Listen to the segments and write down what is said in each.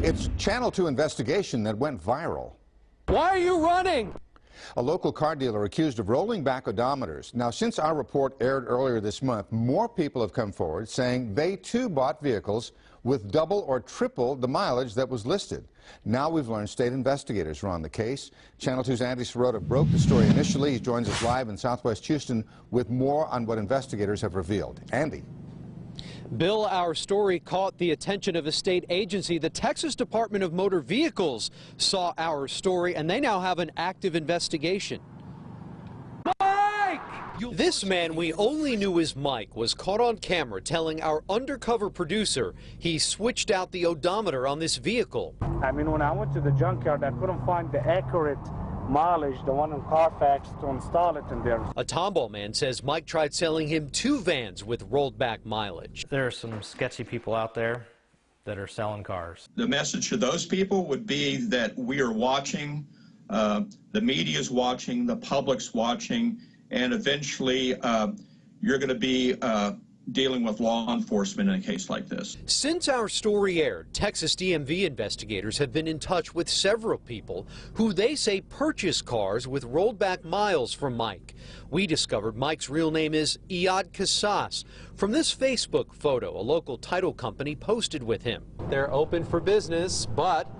It's Channel 2 investigation that went viral. Why are you running? A local car dealer accused of rolling back odometers. Now, since our report aired earlier this month, more people have come forward saying they too bought vehicles with double or triple the mileage that was listed. Now we've learned state investigators are on the case. Channel 2's Andy Sirota broke the story initially. He joins us live in southwest Houston with more on what investigators have revealed. Andy. Bill, our story caught the attention of a state agency. The Texas Department of Motor Vehicles saw our story, and they now have an active investigation. Mike! This man we only knew as Mike was caught on camera telling our undercover producer he switched out the odometer on this vehicle. I mean, when I went to the junkyard, I couldn't find the accurate mileage, the one in Carfax, to install it in there. A Tomball man says Mike tried selling him two vans with rolled back mileage. There are some sketchy people out there that are selling cars. The message to those people would be that we are watching, uh, the media is watching, the public's watching, and eventually uh, you're going to be uh, dealing with law enforcement in a case like this. Since our story aired, Texas DMV investigators have been in touch with several people who they say purchased cars with rolled back miles from Mike. We discovered Mike's real name is Iad Casas from this Facebook photo a local title company posted with him. They're open for business, but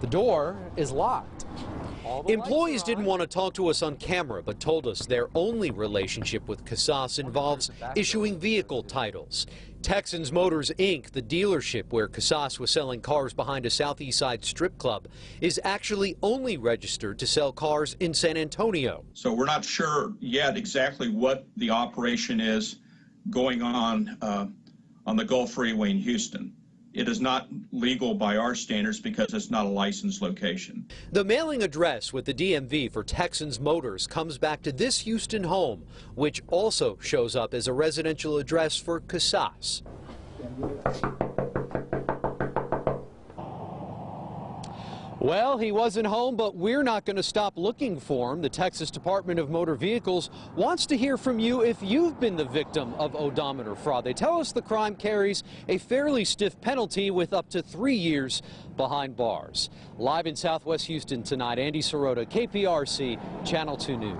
the door is locked. Employees didn't want to talk to us on camera, but told us their only relationship with Casas involves issuing vehicle titles. Texans Motors Inc., the dealership where Casas was selling cars behind a southeast side strip club, is actually only registered to sell cars in San Antonio. So we're not sure yet exactly what the operation is going on uh, on the Gulf Freeway in Houston. It is not legal by our standards because it's not a licensed location. The mailing address with the DMV for Texans Motors comes back to this Houston home, which also shows up as a residential address for Casas. Well, he wasn't home, but we're not going to stop looking for him. The Texas Department of Motor Vehicles wants to hear from you if you've been the victim of odometer fraud. They tell us the crime carries a fairly stiff penalty with up to three years behind bars. Live in Southwest Houston tonight, Andy Sirota, KPRC, Channel 2 News.